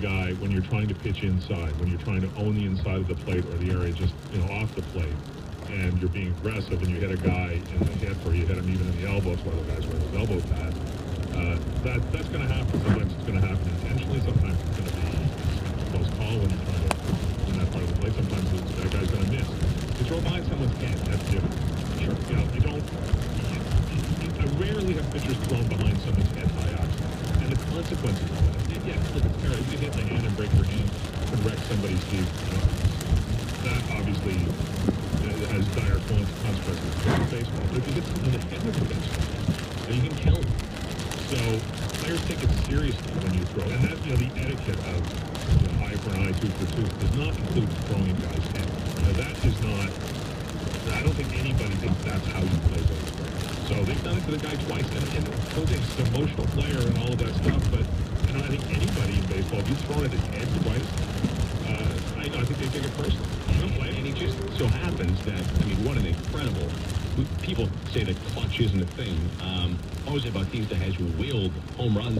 guy when you're trying to pitch inside, when you're trying to own the inside of the plate or the area just you know off the plate, and you're being aggressive and you hit a guy in the hip or you hit him even in the elbows while the guy's wearing his elbow pad. Uh, that that's going to happen. Sometimes it's going to happen intentionally. Sometimes it's going to be a close call when you're trying to win that part of the plate. Sometimes it's, that guy's going to miss. You throw behind someone's head. That's different. Sure. You know, you don't. I rarely have pitchers thrown behind someone's head by accident, and the consequences of that. Yeah, look, it's fair. If you hit the hand and break your hand, could wreck somebody's. That obviously uh, has dire consequences for baseball. But if you hit someone in the head with a baseball, you can kill them. So players take it seriously when you throw, and that you know the etiquette of you know, eye for an eye, tooth for tooth does not include throwing guys'. You know, that is not. I don't think anybody thinks that's how you play baseball. So they've done it to the guy twice, and, and Kojak's an emotional player and all of that stuff. But you know, I think anybody in baseball, if you've thrown at his head twice, uh, I, I think they take it personally. You don't play. And it just so happens that, I mean, what an incredible. People say that clutch isn't a thing. Um, teams that has wheeled home runs.